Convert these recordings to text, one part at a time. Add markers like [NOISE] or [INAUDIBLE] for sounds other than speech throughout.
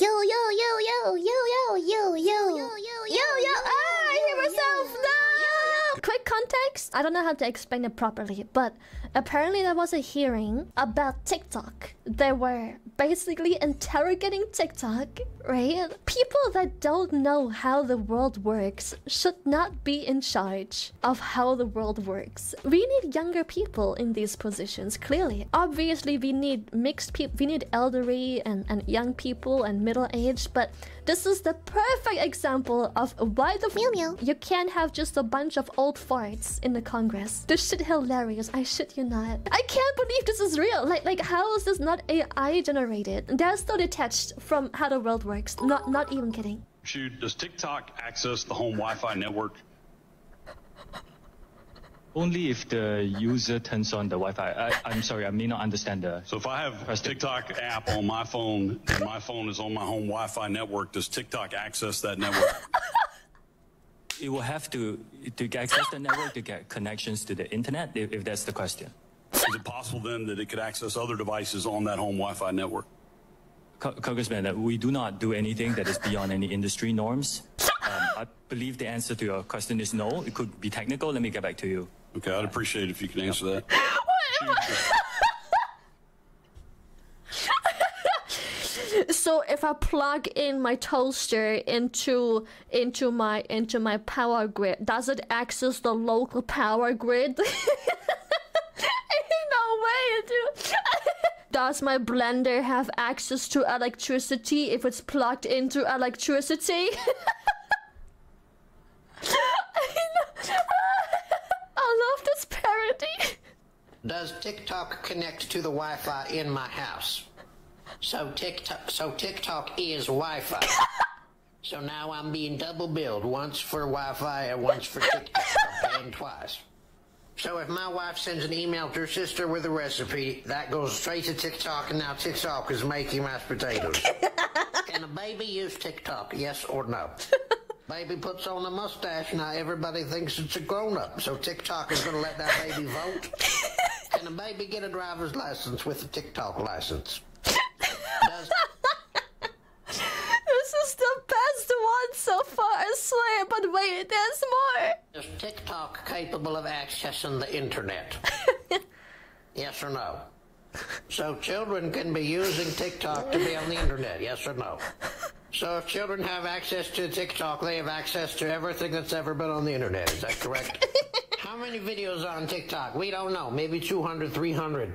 Yo, yo, I don't know how to explain it properly, but apparently there was a hearing about TikTok. They were basically interrogating TikTok, right? People that don't know how the world works should not be in charge of how the world works. We need younger people in these positions, clearly. Obviously, we need mixed people, we need elderly and, and young people and middle aged, but this is the perfect example of why the Meow meow. you can't have just a bunch of old farts in the Congress. This shit hilarious. I shit you not. I can't believe this is real. Like, like, how is this not AI generated? They're still detached from how the world works. Not, not even kidding. Shoot, does TikTok access the home Wi-Fi network? Only if the user turns on the Wi-Fi. I, I'm sorry, I may not understand the. So if I have a TikTok app on my phone and my phone is on my home Wi-Fi network, does TikTok access that network? [LAUGHS] It will have to to access the network to get connections to the internet. If, if that's the question. Is it possible then that it could access other devices on that home Wi-Fi network? Co- Congressman, uh, we do not do anything that is beyond any industry norms. Um, I believe the answer to your question is no. It could be technical. Let me get back to you. Okay, I'd appreciate it if you could answer that. So if I plug in my toaster into into my into my power grid, does it access the local power grid? [LAUGHS] No way, dude. [LAUGHS] Does my blender have access to electricity if it's plugged into electricity? [LAUGHS] I love this parody. Does TikTok connect to the Wi-Fi in my house? So TikTok, so TikTok is Wi-Fi. [LAUGHS] so now I'm being double billed, once for Wi-Fi and once for TikTok. I'm paying twice. So if my wife sends an email to her sister with a recipe, that goes straight to TikTok, and now TikTok is making mashed potatoes. [LAUGHS] Can a baby use TikTok? Yes or no? [LAUGHS] Baby puts on a mustache, now everybody thinks it's a grown-up, so TikTok is gonna let that baby vote. Can a baby get a driver's license with a TikTok license? Does, This is the best one so far, I swear. There's more. is TikTok capable of accessing the internet? [LAUGHS] yes or no? So children can be using TikTok to be on the internet, yes or no? So if children have access to TikTok, they have access to everything that's ever been on the internet, is that correct? [LAUGHS] How many videos are on TikTok? We don't know. Maybe 200, 300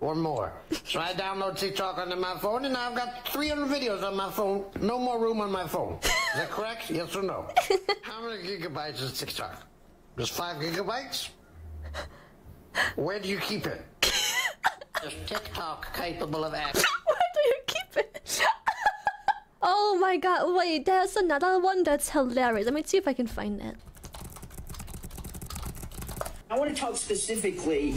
or more. So I download TikTok onto my phone and I've got 300 videos on my phone. No more room on my phone. Is that correct? Yes or no? [LAUGHS] How many gigabytes is TikTok? Just five gigabytes? Where do you keep it? [LAUGHS] Is TikTok capable of access? [LAUGHS] Where do you keep it? oh my god, wait, there's another one that's hilarious. Let me see if I can find it. I want to talk specifically.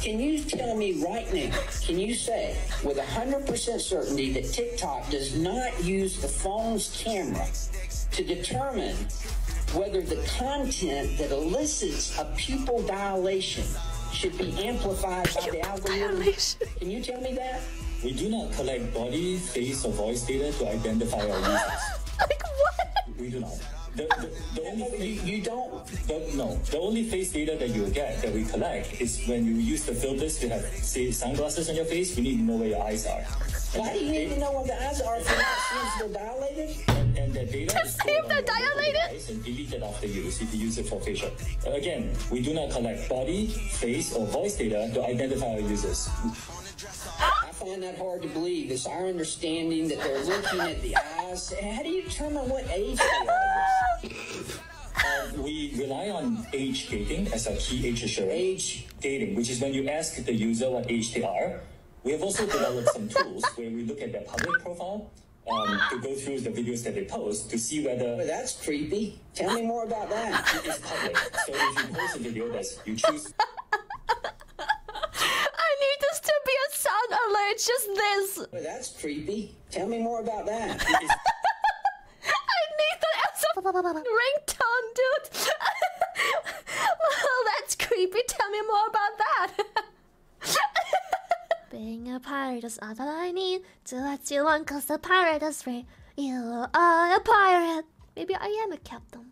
Can you tell me right now, can you say with 100% certainty that TikTok does not use the phone's camera to determine whether the content that elicits a pupil dilation should be amplified by the algorithm? Can you tell me that? We do not collect body, face, or voice data to identify our users. [LAUGHS] Like what? We do not. The, the, the only You, you don't. The, no, the only face data that you get that we collect is when you use the filters to have, say, sunglasses on your face. We need to know where your eyes are. Why do you need to know what the eyes are if you're not seeing they're dilated? And, and the data is see stored if they're dilated. device and deleted after use if you use it for facial. Again, we do not collect body, face, or voice data to identify our users. Ah, Find that hard to believe. It's our understanding that they're looking at the eyes. How do you determine what age they are? Uh, we rely on age gating as a key age assurance. Age. gating, which is when you ask the user what age they are. We have also developed some tools where we look at their public profile um, to go through the videos that they post to see whether Well, that's creepy. Tell me more about that. it's public. So if you post a video that's you choose I need this to be a sound alert, just this. Well, that's creepy. Tell me more about that. [LAUGHS] I need that as a ringtone, dude. [LAUGHS] well, that's creepy. Tell me more about that. [LAUGHS] Being a pirate is all that I need to let you on, cause the pirate is free. You are a pirate. Maybe I am a captain.